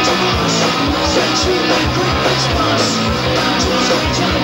Century, the great Christmas.